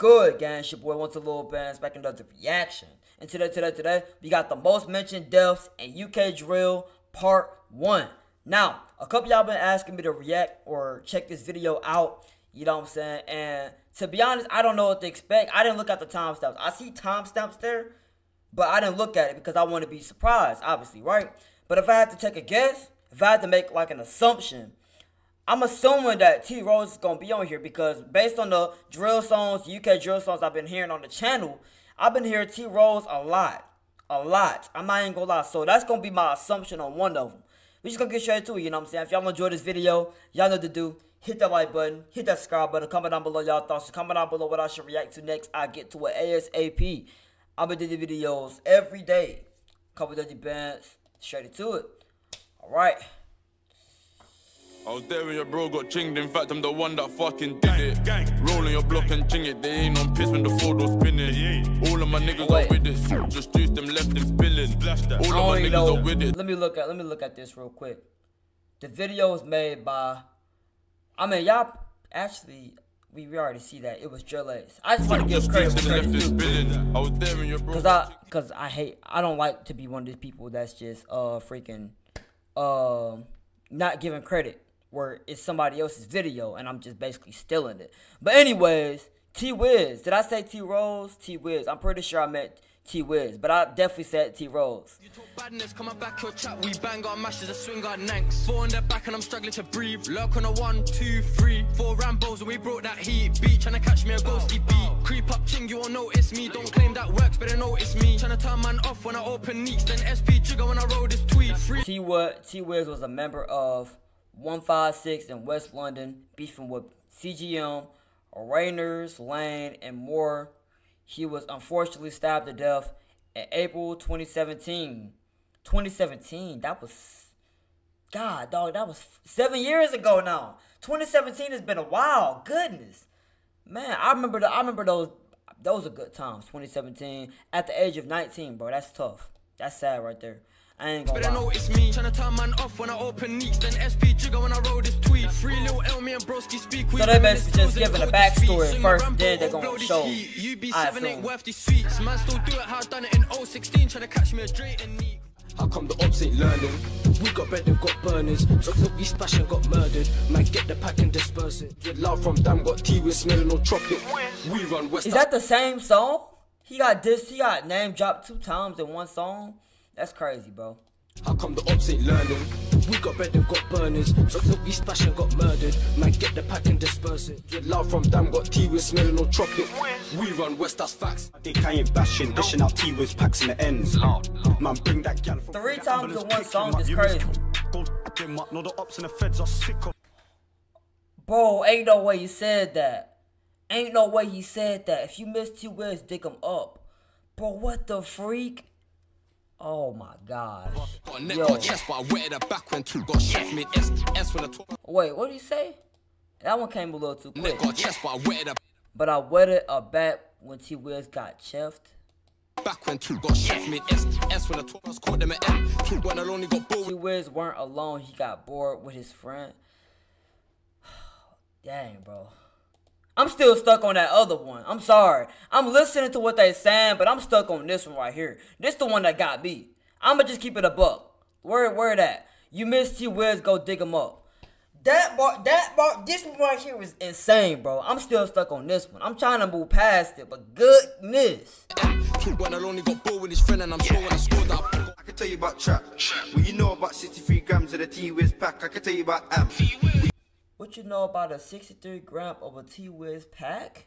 Good, gang? It's your boy Once a Lil Benz back in another reaction. And today, today, today, we got the most mentioned deaths in UK drill part one. Now, a couple y'all been asking me to react or check this video out. You know what I'm saying? And to be honest, I don't know what to expect. I didn't look at the timestamps. I see timestamps there, but I didn't look at it because I want to be surprised, obviously, right? But if I had to take a guess, if I had to make like an assumption, I'm assuming that T Rose is gonna be on here because based on the drill songs, UK drill songs I've been hearing on the channel, I've been hearing T Rose a lot. A lot. I'm not even gonna lie. So that's gonna be my assumption on one of them. We just gonna get straight to it, you know what I'm saying? If y'all enjoy this video, y'all know to do. Hit that like button, hit that subscribe button, comment down below y'all thoughts, comment down below what I should react to next. I get to it ASAP. I've been doing videos every day. Couple dirty bands, straight to it. Alright. I was there when your bro got chinged. In fact, I'm the one that fucking did it. Gang. Rolling your block and ching it. They ain't on piss when the Ford was spinning. All of my niggas Wait. are with it. Just juice them left them spilling. All of my niggas know. are with it. Let me look at let me look at this real quick. The video was made by I mean y'all actually we, we already see that it was Drill I just want to give credit juice where them credit's left due. I was there when your bro Cause I cause I hate I don't like to be one of these people that's just uh freaking um not giving credit where it's somebody else's video and I'm just basically stealing it. But anyways, T Wiz. Did I say T Rose? T Wiz. I'm pretty sure I meant T Wiz, but I definitely said T Rose. You talk badness, come back your chat. We bang our mashes, a swing our nanks. Four on their back and I'm struggling to breathe. Lurk on a one, two, three. Four Rambos and we brought that heat. Beat trying to catch me a ghosty beat. Creep up, ching, you won't notice me. Don't claim that works, but better notice me. Trying to turn man off when I open neeks. Then SP trigger when I roll this tweet. Free. T Wiz T Wiz was a member of 156 in West London, beefing with CGM, Rayners, Lane, and more. He was unfortunately stabbed to death in April 2017. 2017, that was God, dog, that was seven years ago now. 2017 has been a while. Goodness, man, I remember the, I remember those. Those are good times. 2017, at the age of 19, bro. That's tough. That's sad right there. I ain't gonna Better lie. notice me. Trying to turn man off when I open neeks. Then SP trigger when I roll this tweet. Free little Elmi and Broski speak. So they basically just giving a backstory first, then they're gonna show. I UB7 ain't worth these sweets. Man still do it how I done it in 016. Trying to catch me a Drake and neat. How come the ops ain't learning? We got bread and got burners. So look, we splash and got murdered. Man, get the pack and disperse it. Get love from them, got tea with smelling on chocolate. We run west. Is that the same song? He got this. He got name dropped two times in one song. That's crazy, bro. How come the ops ain't learning? We got bread and got burners. So look, we splash and got murdered. Man, get the pack and disperse it. Get love from them, got tea with smelling on chocolate. We run west, that's facts. I ain't bashing, dishing out tea with packs in the ends. Man, bring that gal from Three times in one song is crazy. miss- Go f- him up, no the ops and the feds are sick of. Bro, ain't no way you said that. Ain't no way you said that. If you miss two words, dig them up. Bro, what the freak? Oh my gosh. Got a neck, Yo. got a chest, but I wetted her back when two got chef made S, S when I talk. Wait, what did you say? That one came a little too quick. got a chest, but I wetted her But I wetted a bat when T Wiz got chefed. back when two got chef made S, S when I talk. Caught them at M. Two when I only got T bull. Wiz weren't alone. He got bored with his friend. Dang, bro. I'm still stuck on that other one. I'm sorry. I'm listening to what they saying, but I'm stuck on this one right here. This the one that got me. I'ma just keep it a buck. Where where that? You missed T Wiz, go dig him up. That bar, that bar, this one right here was insane, bro. I'm still stuck on this one. I'm trying to move past it, but goodness. When I only got bull with his friend, and I'm sure when I scored that. I can tell you about trap. What you know about 63 grams of the T-Wiz pack? I can tell you about amp. What you know about a 63 gram of a T Wiz pack?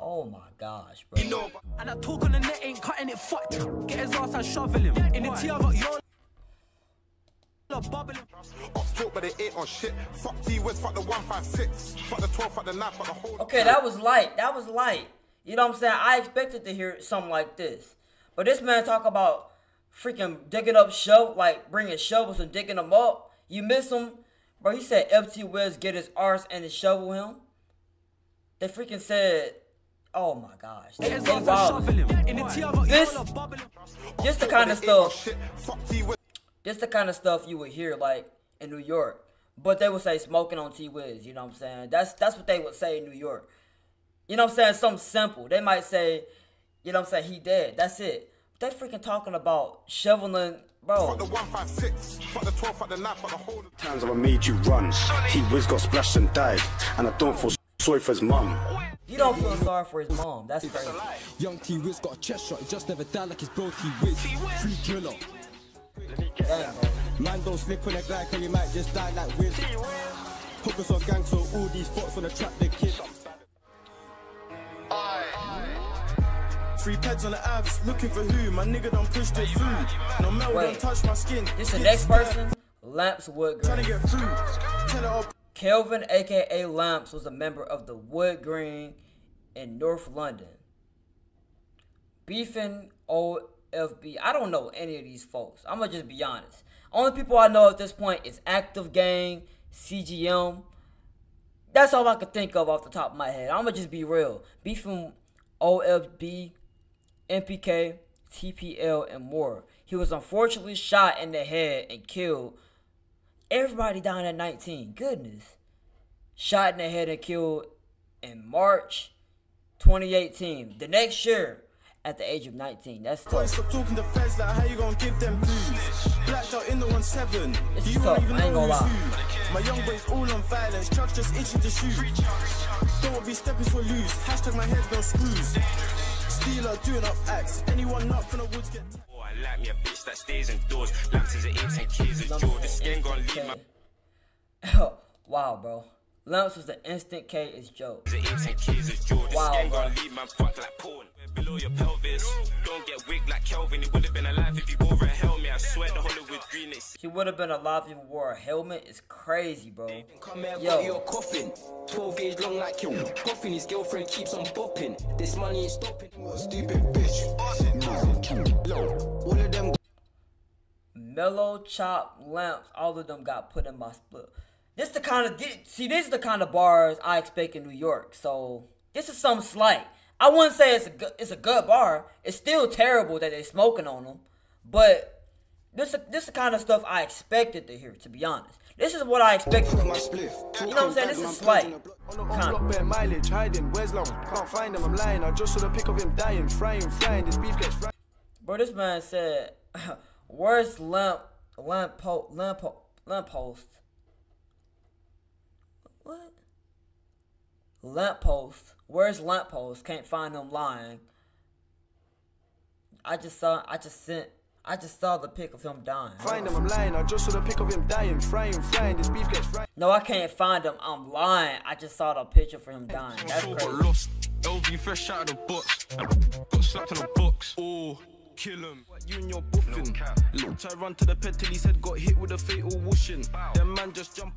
Oh my gosh, bro. You know about And that talk on the net ain't cutting it fucked. Get his ass and shovel him. In the tea, I got your bubbling. Talk, but they ain't on shit. Fuck T West, fuck the 156. Fuck the 12, fuck the 9, fuck the whole. Okay, that was light. That was light. You know what I'm saying? I expected to hear something like this. But this man talk about freaking digging up shovel, like bringing shovels and digging them up. You miss him. Bro, he said FT Wiz get his arse and shovel him. They freaking said, oh my gosh. They, they ass and wild. shovel him. In the tea, This-. This the kind of They ain't on stuff. shit. Fuck T West. this the kind of stuff you would hear like in New York. But they would say smoking on T Wiz, you know what I'm saying? That's that's what they would say in New York. You know what I'm saying? Something simple. They might say, you know what I'm saying, he dead. That's it. They freaking talking about shoveling, bro. Fuck the 156, fuck the 12, fuck the 9, fuck the whole. Times I made you run. T Wiz got splashed and died. And I don't feel sorry for his mum. You don't feel sorry for his mom. That's crazy. Young T Wiz got a chest shot, he just never died like his bro T Wiz. Free driller. Damn, bro. Man don't slip on a glide, cause you might just die like Wiz. Focus on gang, so all these thoughts on the trap, they kid. Free peds on the abs, looking for who? My nigga don't push the food. No metal Wait. don't touch my skin. This the next person, Lamps Wood Trying to Green. get through. Tell it all. Kelvin, aka Lamps, was a member of the Wood Green in North London. Beefing OFB. I don't know any of these folks. I'm gonna just be honest. Only people I know at this point is Active Gang, CGM. That's all I could think of off the top of my head. I'm gonna just be real. Beefing OFB, MPK, TPL, and more. He was unfortunately shot in the head and killed Everybody down at 19. Goodness. Shot in the head and killed in March 2018. The next year at the age of 19. That's tough. stop talking to feds like how you gonna give them clues? Blacked out in the 1-7. It's you tough, even I ain't gonna lie. My young boys all on violence, trucks just itching to shoot. Don't be stepping so loose. Hashtag my head no screws. Stealer doing up acts. Anyone up from the woods get. Oh, I like me a bitch that stays indoors. Lamps is an 18 kids, it's Joe. The skin gon' leave my oh, wow, bro. Lamps was the instant K is Joe. is an 18 kids, it's Joe. The Wow, bro. Gon' leave man fucked like porn. Below your pelvis, don't get wigged like Kelvin. He would've been alive if he wore a helmet. I swear the Hollywood green is He would have been alive if he wore a helmet. It's crazy, bro. Come here, Yo. got your coffin. 12 gauge long like your coffin. His girlfriend keeps on bopping. This money ain't stopping. Stupid bitch. All of them Mellow Chop Lamps, all of them got put in my split. This the kind of see, this is the kind of bars I expect in New York. So this is some slight. I wouldn't say it's a good, it's a good bar. It's still terrible that they're smoking on them, but this this the kind of stuff I expected to hear. To be honest, this is what I expected. my spliff. You know what I'm saying? This is slight. On the bare mileage, hiding. Where's long? Can't find him, I'm lying. I just saw the pic of him dying. Frying, frying. This beef gets fried. Bro, this man said, "Where's lamp lamp po- lamp po- lamp post? What? Lamp post? Where's lamp post? Can't find them lying. I just saw. I just sent. I just saw the pic of him dying. Find him, I'm lying. I just saw the pic of him dying. Frying, frying. This beef gets fried. No, I can't find him. I'm lying. I just saw the picture for him dying. That's Got crazy. lost. LV fresh out of the box. Got slapped in the box. Oh, kill him. You and your buffing. Look, I run to the ped till he said got hit with a fatal whooshing. Them man just jump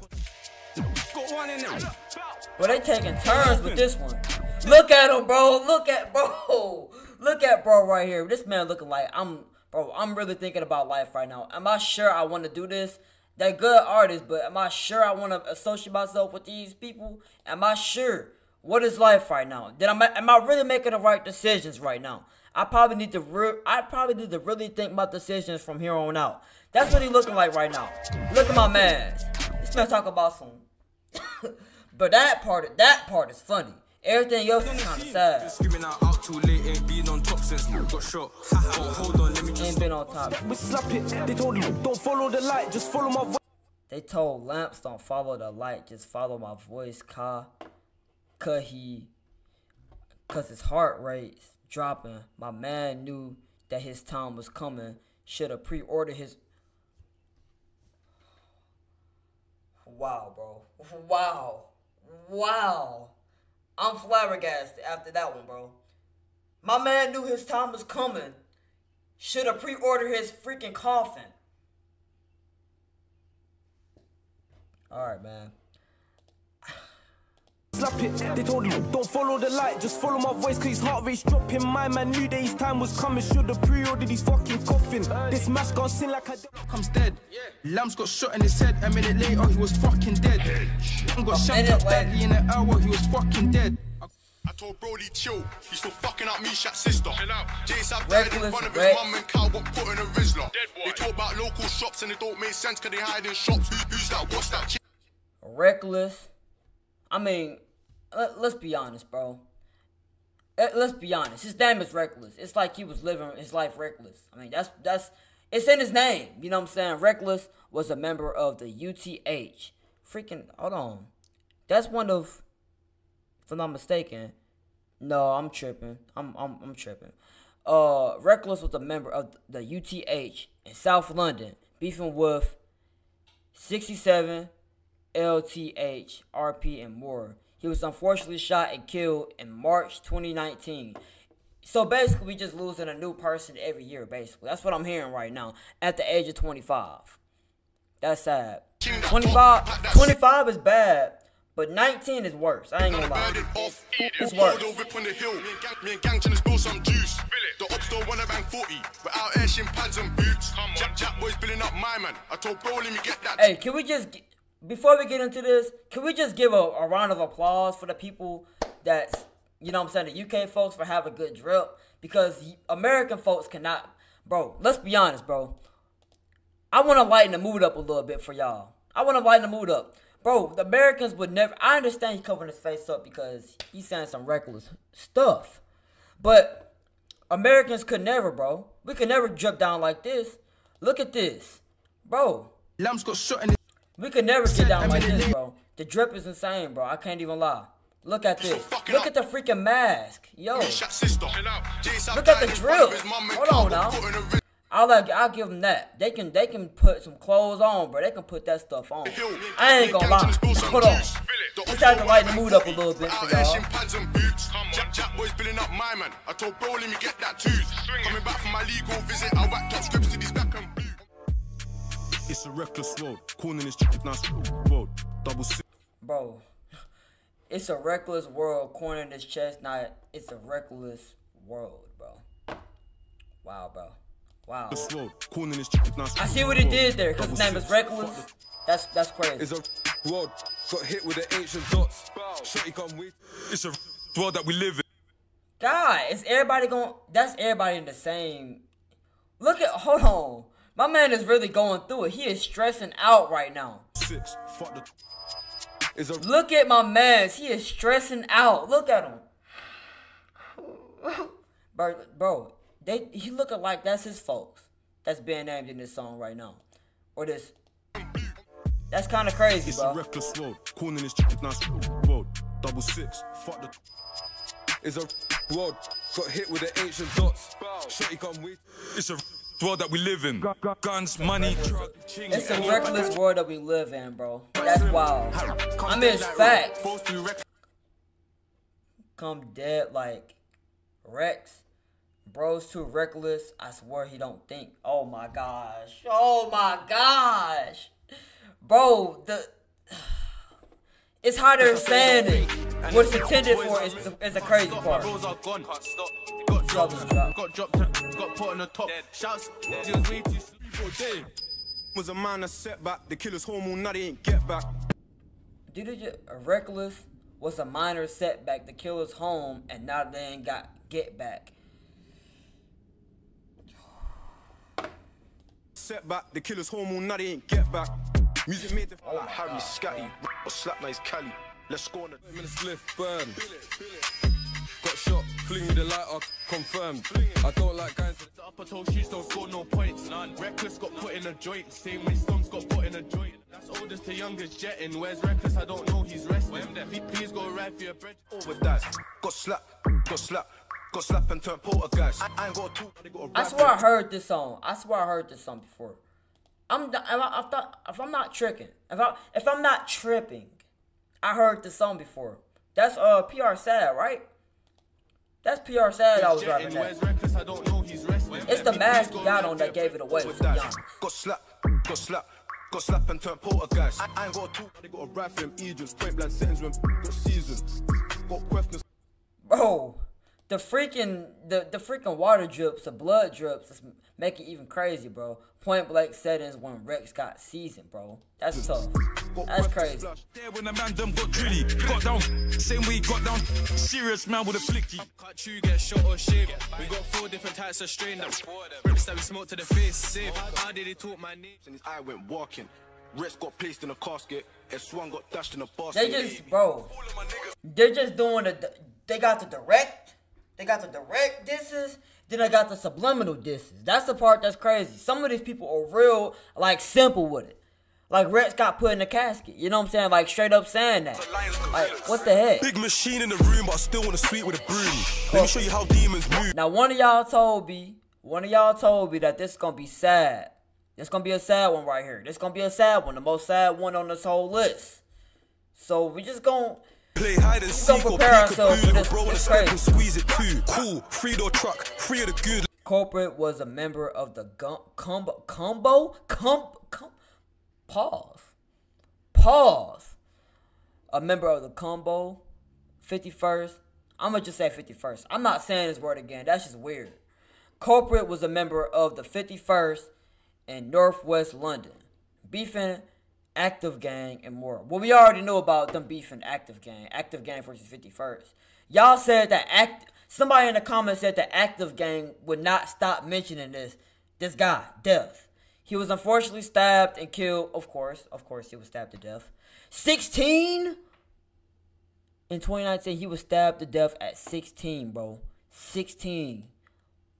But they taking turns with this one. Look at him, bro. Look at bro. Look at bro right here. This man looking like I'm bro. I'm really thinking about life right now. Am I sure I want to do this? They're good artists, but am I sure I want to associate myself with these people? Am I sure? What is life right now? Did I am I really making the right decisions right now? I probably need to re- I probably need to really think my decisions from here on out. That's what he looking like right now. Look at my man. This man talk about some but that part, that part is funny. Everything else is kind of sad. Screaming out, out too late, ain't been on top since got shot. Oh, hold on, let me just Ain't been on top. We slap it. They told him, don't follow the light, just follow my voice. They told Lamps don't follow the light, just follow my voice, Ka. Cause he, cause his heart rate's dropping. My man knew that his time was coming. Should have pre-ordered his. Wow, bro. Wow. Wow. I'm flabbergasted after that one, bro. My man knew his time was coming. Should have pre-ordered his freaking coffin. All right, man. Slap it. They told him, don't follow the light, just follow my voice, cause his heart rate's dropping. My man knew that his time was coming, should've pre-ordered his fucking coffin. This mask gon' sing like a comes dead. Lamps got shot in his head, a minute later he was fucking dead. Lamb got shot minute up badly in an hour, he was fucking dead. I told Brody chill, he's still fucking up me, Shaq sister. Jace have died in front of his Rex. mum and cow got put in a Rizzler. They talk about local shops and it don't make sense cause they hide in shops. Who, who's that? What's that? Reckless. I mean, let, let's be honest, bro. eh, let's be honest. His name is reckless. It's like he was living his life reckless. I mean, that's that's it's in his name. You know what I'm saying? Reckless was a member of the UTH. Freaking hold on. That's one of if I'm not mistaken. No, I'm tripping. I'm I'm I'm tripping. Uh Reckless was a member of the UTH in South London, beefing with 67 LTH, RP, and more. He was unfortunately shot and killed in March 2019. So basically, we just losing a new person every year, basically. That's what I'm hearing right now at the age of 25. That's sad. 25, 25 is bad, but 19 is worse. I ain't gonna lie. It's worse. Me and gang spill some juice. The ops don't wanna bang 40. We're out here shin pads and boots. Jap Jap boys building up my man. I told bro, let me get that. Hey, can we just before we get into this, can we just give a, a round of applause for the people that you know I'm saying, the UK folks for having a good drip because American folks cannot, bro. Let's be honest, bro. I want to lighten the mood up a little bit for y'all. I want to lighten the mood up, bro. The Americans would never. I understand he's covering his face up because he's saying some reckless stuff, but Americans could never, bro. We could never jump down like this. Look at this, bro. Lamb's got shot in. We could never get down like this, bro. The drip is insane, bro. I can't even lie. Look at this. Look at the freaking mask. Yo. Look at the drip. Hold on now. I'll like I'll give them that. They can they can put some clothes on, bro. They can put that stuff on. I ain't gonna lie. Hold on. Let's have to lighten the mood up a little bit for y'all. Jap Jap boys building up my man. I told bro, let me get that too. Coming back from my legal visit, I whacked up scripts to these black and. It's a reckless world. Corning is chicken now world. Double six. Bro, it's a reckless world. Cornering his chest. Not. It's a reckless world, bro. Wow, bro. Wow. I see what he did there. Cause his name is Reckless. That's that's crazy. It's a world got hit with the ancient dots. Shotty come with. It's a world that we live in. God, is everybody going? That's everybody in the same. Look at. Hold on. My man is really going through it. He is stressing out right now. Six. Fuck the. Is a Look at my man. He is stressing out. Look at him. bro, bro, they he looking like that's his folks. That's being named in this song right now, or this. That's kind of crazy, it's bro. a reckless world. Corning is chicken now world. Double six. Fuck the. Is a world got hit with the ancient dots. Shotty come with. It's a world that we live in. Guns, money, drugs. It's a reckless world that we live in, bro. That's wild. I mean, it's facts. Come dead like Rex. Bro's too reckless. I swear he don't think. Oh my gosh. Oh my gosh. Bro, the it's hard to understand it. What it's intended for is, is a crazy part. Got dropped, got dropped, got put on the top. Shouts, he was way too sleep Was a man a setback. The killer's home all night, he ain't get back. Did it just, reckless was a minor setback. The killer's home, and now they ain't got get back. Setback. The killer's home all night, he ain't get back. Music made the. I like Harry Scatty or Slap Nice Cali. Let's go on the minutes lift burn. Got shot, fling with the lighter, confirmed. I don't like going to the upper toe shoes, don't score no points. None. Reckless got put in a joint, same way Stumps got put in a joint. That's oldest to youngest jetting. Where's Reckless? I don't know, he's resting. Please go right for your bread. Over that, got slap, got slap. Got slap and turn poltergeist. I, I ain't got a talk, they got a I swear I heard this song. I swear I heard this song before. I'm if, I, if, I, if I'm not tripping, if I if I'm not tripping, I heard this song before. That's uh PR sad, right? That's PR sad. I was rapping that. It's the mask he got on that gave it away. To be honest. Got slap, got slap. Got slap and turn poltergeist. I, I ain't got a talk, they got a for them Egypts, point blank settings when got seasons. Got questions. Bro, the freaking the the freaking water drips, the blood drips, is making even crazy, bro. Point blank settings when Rex got seasoned, bro. That's tough. That's crazy. There when the man them got drilly, got down, same way he got down. Serious man with a flicky. Cut you, get shot or shaved. We got four different types of strain. Rips that we smoke to the face, safe. How did he talk my name? And his eye went walking. Rest got placed in a casket. S1 got dashed in a basket. They just, bro. They're just doing the. They got the direct They got the direct disses. Then they got the subliminal disses. That's the part that's crazy. Some of these people are real, like, simple with it. Like Rex got put in the casket. You know what I'm saying? Like straight up saying that. Like what the heck? Big machine in the room, but I still want to sweep with a broom. Let me show you how demons move. Now one of y'all told me, one of y'all told me that this is gonna be sad. This gonna be a sad one right here. This gonna be a sad one, the most sad one on this whole list. So we just gonna Play hide and seek or prepare ourselves for this. bro It's step and squeeze it too. Cool, free door truck, free of the good. Corporate was a member of the gum, combo combo? Com, com pause. Pause. A member of the combo? 51st i'm gonna just say 51st i'm not saying this word again. That's just weird. Corporate was a member of the 51st in northwest london. Beefing active gang and more. Well we already know about them beefing active gang active gang versus 51st y'all said that act somebody in the comments said that active gang would not stop mentioning this this guy death he was unfortunately stabbed and killed of course of course he was stabbed to death. 16 in 2019 he was stabbed to death at 16 bro. 16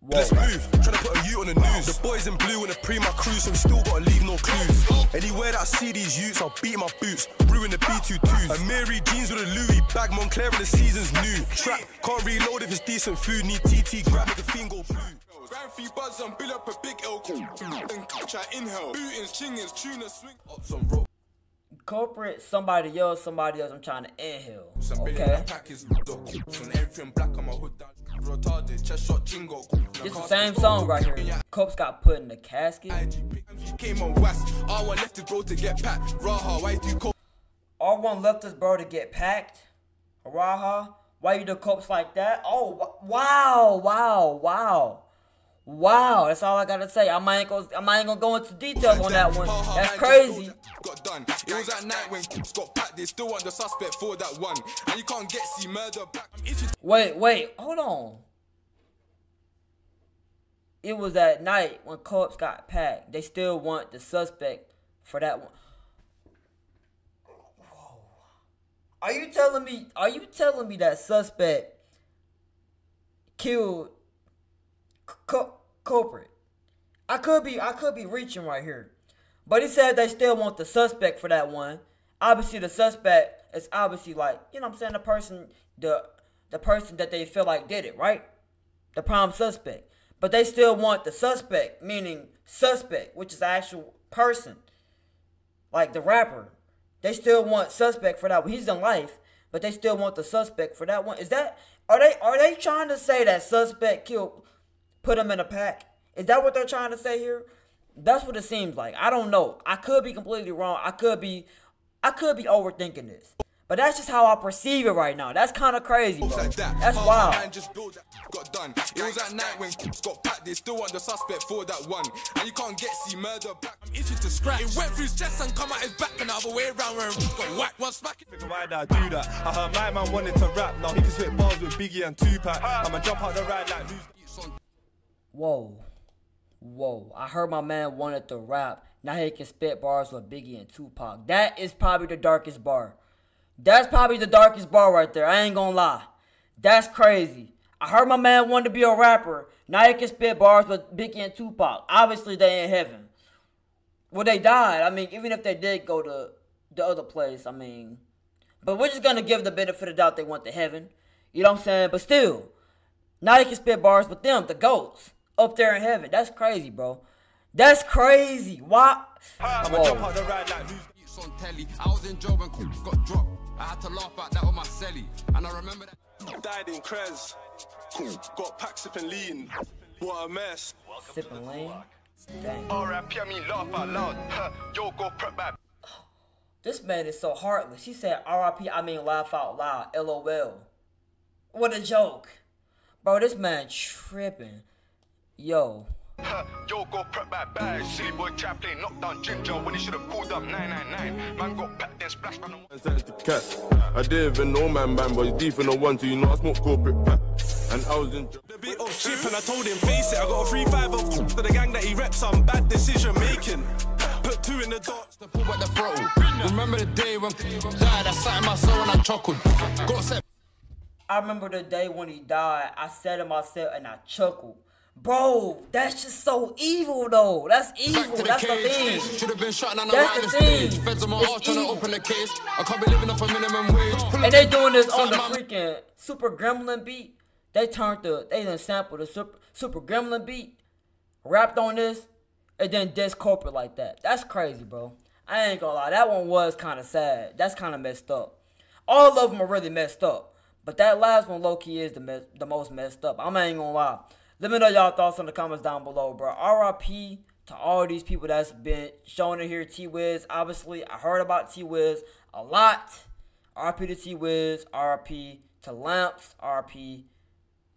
Whoa. Let's move. Trying to put a U on the news. The boys in blue in the pre my crew, so we still gotta leave no clues. Anywhere that I see these youths, I'll beat my boots. Brewing the B22s. A Mary jeans with a Louis. Bag Moncler in the season's new. Trap, can't reload if it's decent food. Need TT, grab make the fiend go blue. Grind three buzz and build up a big L. Then try inhale. Bootings, chingings, tuna, swing. Ups on rope. corporate somebody else somebody else i'm trying to inhale Some okay that pack is dope. When everything black on my hood down. Retarded, chest shot, jingle. This the same song right here. Cops got put in the casket. Came on west. R1 left his bro to get packed. Raha, why do coke? R1 left us, bro, to get packed. Raha, why you the cops like that? Oh, wow, wow, wow. Wow, that's all I gotta say. I might gonna, I might gonna go into details on that one. That's crazy. Got done. It was at night when cops got packed. They still want the suspect for that one. And you can't get see murder back. Wait, wait, hold on. It was at night when cops got packed. They still want the suspect for that one. Whoa. Are you telling me? Are you telling me that suspect killed culprit? I could be. I could be reaching right here, but he said they still want the suspect for that one. Obviously, the suspect is obviously like you know. I'm saying the person, the the person that they feel like did it, right? The prime suspect. But they still want the suspect, meaning suspect, which is the actual person. Like the rapper. They still want suspect for that one. He's in life, but they still want the suspect for that one. Is that are they are they trying to say that suspect killed put them in a pack? Is that what they're trying to say here? That's what it seems like. I don't know. I could be completely wrong. I could be I could be overthinking this. But that's just how I perceive it right now. That's kind of crazy, bro. That's Half wild. just built that, got done. It was at night when got packed. They still want the suspect for that one. And you can't get see murder back. I'm itching to scratch. It went through his chest and come out his back and the other way around where he got whacked. One smack. Why did I do that? I heard my man wanted to rap. Now he can spit bars with Biggie and Tupac. I'ma jump out the ride like Lucy. Whoa. Whoa. I heard my man wanted to rap. Now he can spit bars with Biggie and Tupac. That is probably the darkest bar. That's probably the darkest bar right there. I ain't gonna lie. That's crazy. I heard my man wanted to be a rapper. Now he can spit bars with Biggie and Tupac. Obviously they in heaven. Well, they died. I mean, even if they did go to the other place, I mean. But we're just gonna give the benefit of doubt they went to heaven. You know what I'm saying? But still, now you can spit bars with them, the goats, up there in heaven. That's crazy, bro. That's crazy. Why? I'ma jump out the ride like Lucy. It's on telly. I was in jail when cops got dropped. I had to laugh at that on my celly. And I remember that. Died in Krez. Got pack sipping lean. What a mess. Sipping lean. RIP, I mean laugh out loud. Yo, go prep back. This man is so heartless. He said RIP, I mean laugh out loud. LOL. What a joke. Bro, this man tripping. Yo. Yo, go prep back bag. Silly boy trap play knock down ginger when he should have pulled up 999. Man got packed then splash man. That's the cat. I didn't even know man, man, but he's deep in the one, so you know I smoke corporate pack. And I was in. A bit of chip and I told him face it. I got a free five of to the gang that he reps. Some bad decision making. Put two in the dark. The pull back the throttle. Remember the day when died, I sat in my soul and I chuckled. Got set. I remember the day when he died. I sat in myself and I chuckled. Bro, that's just so evil though. That's evil. That's the thing. Should have been shot down That's the thing. stage. Feds on my arse trying to open the case. I can't be living off a minimum wage. Pull And they doing this on the freaking Super Gremlin beat. They turned the they done sampled the Super Super Gremlin beat, rapped on this, and then diss corporate like that. That's crazy, bro. I ain't gonna lie, that one was kind of sad. That's kind of messed up. All of them are really messed up, but that last one low key is the the most messed up. I'm not even gonna lie. Let me know y'all thoughts in the comments down below, bro. RIP to all these people that's been showing it here. T Wiz, obviously, I heard about T Wiz a lot. RP to T Wiz, RP to Lamps, RP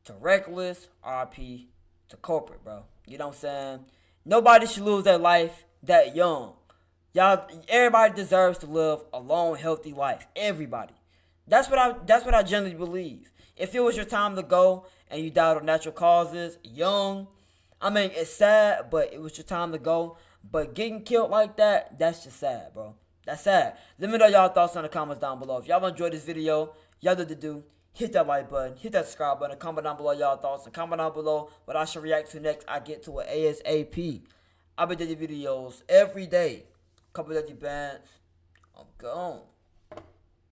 to Reckless, RP to Corporate, bro. You know what I'm saying? Nobody should lose their life that young. Y'all, everybody deserves to live a long, healthy life. Everybody. That's what I. That's what I generally believe. If it was your time to go and you died of natural causes, young, I mean, it's sad, but it was your time to go. But getting killed like that, that's just sad, bro. That's sad. Let me know y'all thoughts in the comments down below. If y'all enjoyed this video, y'all what to do. Hit that like button, hit that subscribe button, comment down below y'all thoughts, and comment down below what I should react to next. I get to an ASAP. I've been doing videos every day. Couple of the bands. I'm gone.